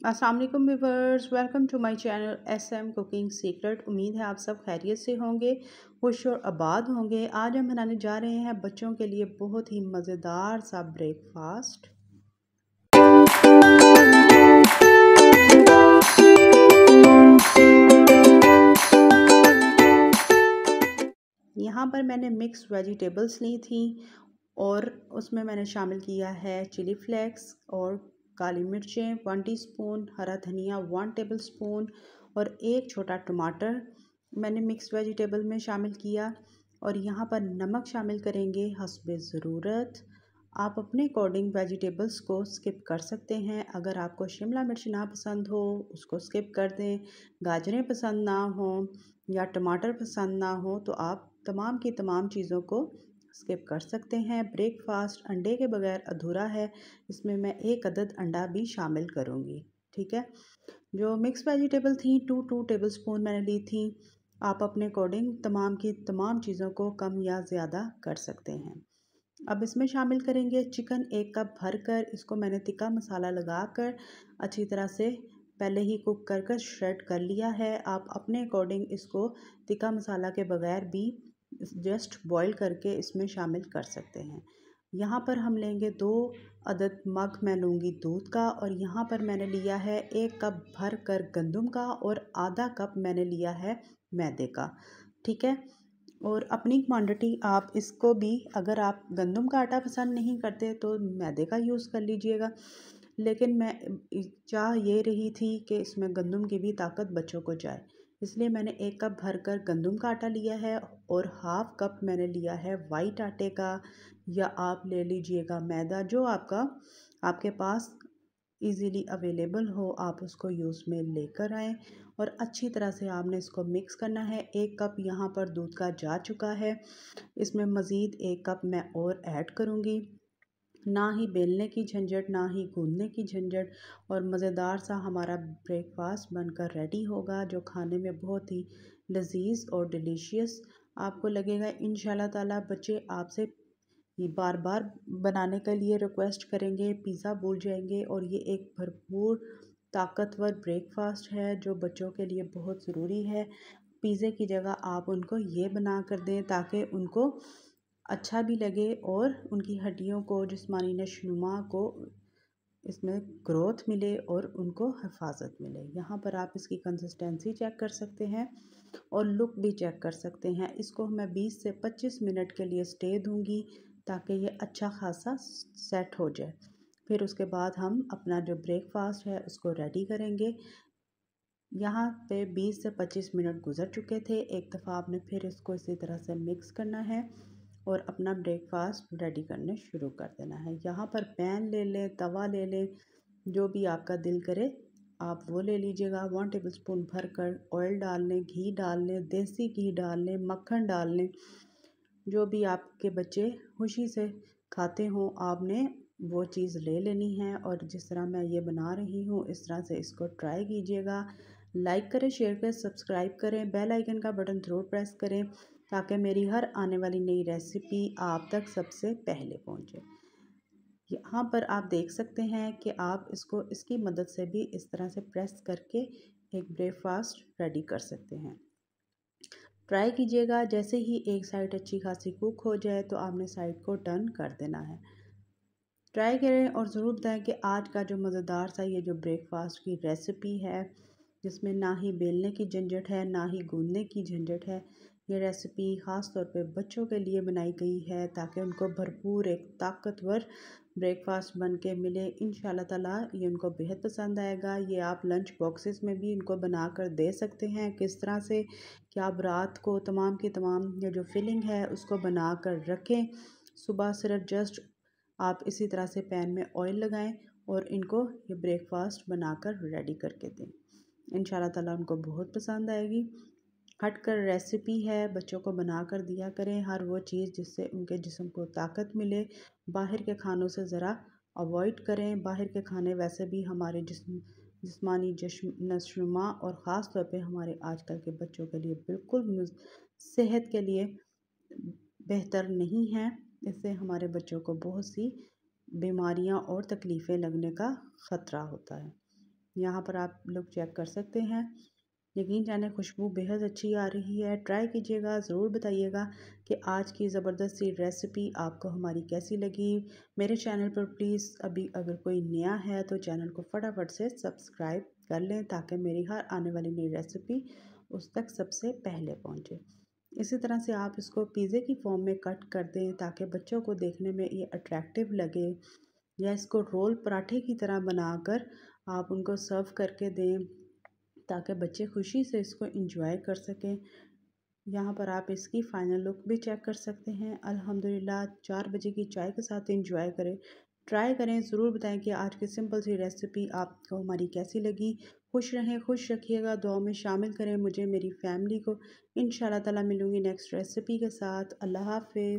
वालेकुम viewers welcome to my channel S M cooking secret. उम्मीद है आप सब खैरियत से होंगे, खुश और आबाद होंगे। आज हम बनाने जा रहे हैं बच्चों के लिए बहुत ही मज़ेदार सा ब्रेकफास्ट यहाँ पर मैंने मिक्स वेजिटेबल्स ली थी और उसमें मैंने शामिल किया है चिली फ्लेक्स और काली मिर्चें, वन टीस्पून, हरा धनिया, वन टेबल स्पून और एक छोटा टमाटर मैंने मिक्स वेजिटेबल में शामिल किया और यहाँ पर नमक शामिल करेंगे हसब ज़रूरत। आप अपने अकॉर्डिंग वेजिटेबल्स को स्किप कर सकते हैं। अगर आपको शिमला मिर्च ना पसंद हो, उसको स्किप कर दें। गाजरें पसंद ना हो या टमाटर पसंद ना हो तो आप तमाम की तमाम चीज़ों को स्किप कर सकते हैं। ब्रेकफास्ट अंडे के बगैर अधूरा है। इसमें मैं एक अदद अंडा भी शामिल करूँगी। ठीक है? जो मिक्स वेजिटेबल थी, टू टू टेबल स्पून मैंने ली थी। आप अपने अकॉर्डिंग तमाम की तमाम चीज़ों को कम या ज़्यादा कर सकते हैं। अब इसमें शामिल करेंगे चिकन एक कप भर कर इसको मैंने तिक्का मसाला लगा कर अच्छी तरह से पहले ही कुक कर कर श्रेड कर लिया है। आप अपने अकॉर्डिंग इसको तिक्का मसाला के बगैर भी जस्ट बॉईल करके इसमें शामिल कर सकते हैं। यहाँ पर हम लेंगे दो अदद मग, मैं लूँगी दूध का, और यहाँ पर मैंने लिया है एक कप भर कर गंदम का, और आधा कप मैंने लिया है मैदे का। ठीक है? और अपनी क्वांटिटी आप इसको भी, अगर आप गंदम का आटा पसंद नहीं करते तो मैदे का यूज़ कर लीजिएगा। लेकिन मैं, चाह ये रही थी कि इसमें गंदम की भी ताकत बच्चों को जाए। इसलिए मैंने एक कप भर कर गंदम का आटा लिया है और हाफ़ कप मैंने लिया है वाइट आटे का। या आप ले लीजिएगा मैदा, जो आपका, आपके पास इजीली अवेलेबल हो, आप उसको यूज़ में लेकर आएँ। और अच्छी तरह से आपने इसको मिक्स करना है। एक कप यहाँ पर दूध का जा चुका है। इसमें मज़ीद एक कप मैं और ऐड करूँगी। ना ही बेलने की झंझट, ना ही गूंदने की झंझट और मज़ेदार सा हमारा ब्रेकफास्ट बनकर रेडी होगा, जो खाने में बहुत ही लजीज और डिलीशियस आपको लगेगा। इन ताला बच्चे आपसे बार बार बनाने के लिए रिक्वेस्ट करेंगे पिज़्ज़ा भूल जाएँगे और ये एक भरपूर ताकतवर ब्रेकफास्ट है, जो बच्चों के लिए बहुत ज़रूरी है। पिज़्ज़े की जगह आप उनको ये बना कर दें ताकि उनको अच्छा भी लगे और उनकी हड्डियों को, जिस्मानी नशनुमा को इसमें ग्रोथ मिले और उनको हिफाजत मिले। यहाँ पर आप इसकी कंसिस्टेंसी चेक कर सकते हैं और लुक भी चेक कर सकते हैं। इसको मैं 20 से 25 मिनट के लिए स्टे दूँगी ताकि ये अच्छा खासा सेट हो जाए। फिर उसके बाद हम अपना जो ब्रेकफास्ट है उसको रेडी करेंगे। यहाँ पे 20 से 25 मिनट गुजर चुके थे। एक दफ़ा आपने फिर इसको इसी तरह से मिक्स करना है। और अपना ब्रेकफास्ट रेडी करने शुरू कर देना है। यहाँ पर पैन ले लें, तवा ले लें, जो भी आपका दिल करे, आप वो ले लीजिएगा। वन टेबल स्पून भर कर ऑयल डाल लें, घी डाल लें, देसी घी डाल लें, मक्खन डाल लें, जो भी आपके बच्चे खुशी से खाते हों, आपने वो चीज़ ले लेनी है। और जिस तरह मैं ये बना रही हूँ, इस तरह से इसको ट्राई कीजिएगा। लाइक करें शेयर करें सब्सक्राइब करें बेल आइकन का बटन ज़रूर प्रेस करें। ताकि मेरी हर आने वाली नई रेसिपी आप तक सबसे पहले पहुँचे। यहाँ पर आप देख सकते हैं कि आप इसको, इसकी मदद से भी इस तरह से प्रेस करके एक ब्रेकफास्ट रेडी कर सकते हैं। ट्राई कीजिएगा, जैसे ही एक साइड अच्छी खासी कुक हो जाए तो आपने साइड को टर्न कर देना है। ट्राई करें और ज़रूर बताएँ कि आज का जो मज़ेदार सा ये जो ब्रेकफास्ट की रेसिपी है, जिसमें ना ही बेलने की झंझट है, ना ही गूंदने की झंझट है ये रेसिपी ख़ास तौर पे बच्चों के लिए बनाई गई है ताकि उनको भरपूर एक ताकतवर ब्रेकफास्ट बन के मिले। इन ताला ये उनको बेहद पसंद आएगा। ये आप लंच बॉक्सेस में भी इनको बना कर दे सकते हैं। किस तरह से? कि आप रात को तमाम की तमाम ये जो फिलिंग है उसको बना कर रखें। सुबह सिर्फ़ जस्ट आप इसी तरह से पैन में ऑयल लगाएँ और इनको ये ब्रेकफास्ट बनाकर रेडी करके दें। इन ताला उनको बहुत पसंद आएगी। हट कर रेसिपी है, बच्चों को बना कर दिया करें हर वो चीज़ जिससे उनके जिसम को ताकत मिले। बाहर के खानों से ज़रा अवॉइड करें। बाहर के खाने वैसे भी हमारे जिसम, जिसमानी नशनुमा और ख़ास तौर पे हमारे आजकल के बच्चों के लिए बिल्कुल सेहत के लिए बेहतर नहीं है। इससे हमारे बच्चों को बहुत सी बीमारियाँ और तकलीफ़ें लगने का ख़तरा होता है। यहाँ पर आप लोग चेक कर सकते हैं। यकीन जाने खुशबू बेहद अच्छी आ रही है। ट्राई कीजिएगा, ज़रूर बताइएगा कि आज की ज़बरदस्ती रेसिपी आपको हमारी कैसी लगी। मेरे चैनल पर प्लीज़ अभी अगर कोई नया है तो चैनल को फटाफट से सब्सक्राइब कर लें ताकि मेरी हर आने वाली नई रेसिपी उस तक सबसे पहले पहुँचे। इसी तरह से आप इसको पिज़्ज़े की फॉर्म में कट कर दें ताकि बच्चों को देखने में ये अट्रैक्टिव लगे या इसको रोल पराठे की तरह बनाकर आप उनको सर्व करके दें। ताकि बच्चे खुशी से इसको इंजॉय कर सकें। यहाँ पर आप इसकी फ़ाइनल लुक भी चेक कर सकते हैं। अल्हम्दुलिल्लाह, चार बजे की चाय के साथ इंजॉय करें। ट्राई करें, ज़रूर बताएँ कि आज की सिंपल सी रेसिपी आपको हमारी कैसी लगी। खुश रहें, खुश रखिएगा, दुआ में शामिल करें मुझे, मेरी फैमिली को। इन ताला मिलूँगी नेक्स्ट रेसिपी के साथ। अल्लाह हाफिज़।